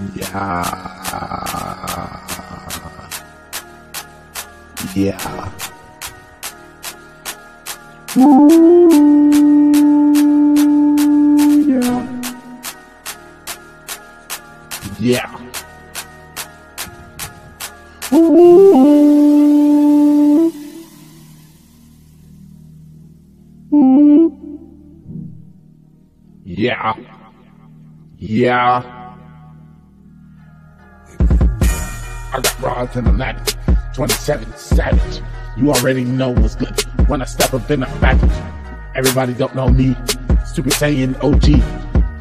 Yeah. Yeah. Ooh, yeah. Yeah. Ooh. Ooh. Yeah. Yeah. I got rods in the lattice. 27 Savage. You already know what's good when I step up in the package. Everybody don't know me. Super Saiyan OG.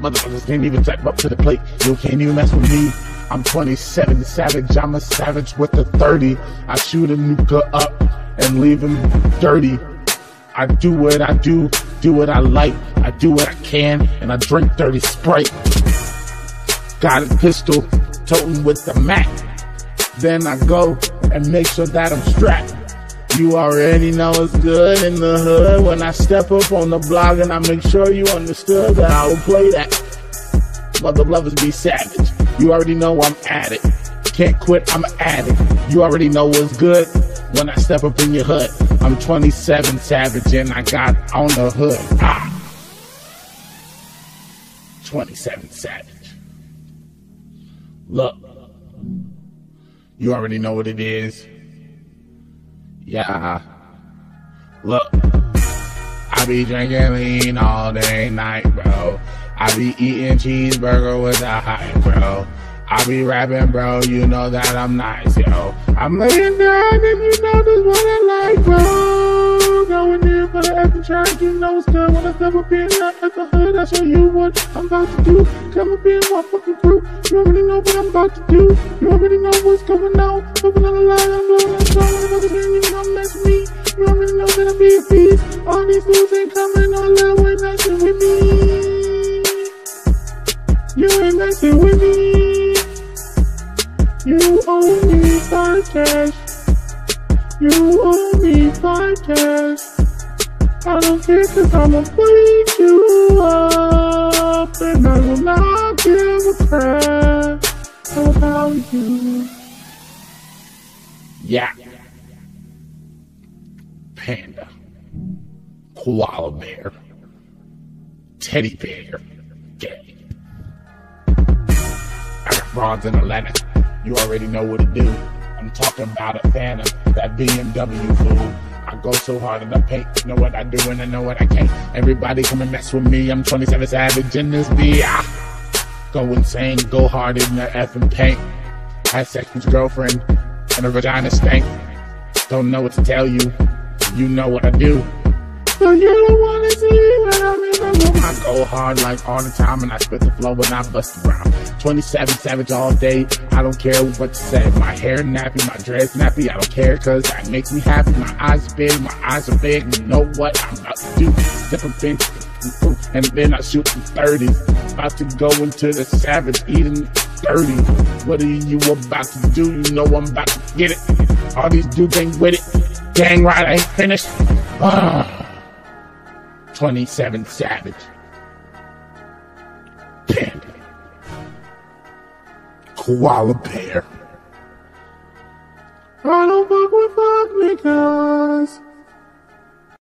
Motherfuckers can't even step up to the plate. You can't even mess with me. I'm 27 Savage. I'm a savage with a 30. I shoot a nuka up and leave him dirty. I do what I do, do what I like. I do what I can, and I drink dirty Sprite. Got a pistol, toting with the Mac. Then I go and make sure that I'm strapped. You already know it's good in the hood when I step up on the block and I make sure you understood that I will play that. Mother lovers be savage. You already know I'm at it. Can't quit, I'm an addict. You already know what's good when I step up in your hood. I'm 27 savage and I got on the hood. Ah. 27 savage. Look. You already know what it is. Yeah. Look. I be drinking lean all day night, bro. I be eating cheeseburger with a hype, bro. I be rapping, bro. You know that I'm nice, yo. I'm laying down and you know this what I like, bro. Effing you know it's good when I step up in at the hood. I show you what I'm about to do. Come up in my fucking crew. You already know what I'm about to do. You already know what's going on. Open on the line, I'm blowing that song. And another thing, you don't mess with me. You already know that I be a beast. All these fools ain't coming all that way messing with me. You ain't messing with me. You owe me cash. You owe me cash. I don't care cause I'ma beat you up and I will not give a crap about you. Yeah. Panda. Koala bear. Teddy bear. Gay. I got bronze in Atlanta. You already know what to do. I'm talking about a Phantom, that BMW fool. I go so hard in the paint, know what I do and I know what I can't. Everybody come and mess with me. I'm 27 Savage in this beat. Ah. Go insane, go hard in the effing paint. Had sex with girlfriend and her vagina stank. Don't know what to tell you. You know what I do. I go hard like all the time and I spit the flow and I bust around. 27 savage all day. I don't care what you say. My hair nappy, my dress nappy. I don't care cause that makes me happy. My eyes big, my eyes are big. You know what I'm about to do. Step up in and then I shoot the 30s. About to go into the savage eating 30. What are you about to do? You know I'm about to get it. All these dudes ain't with it. Gang right, I ain't finished. Ah. 27 Savage. Panda. Koala Bear. I don't fuck with fuck because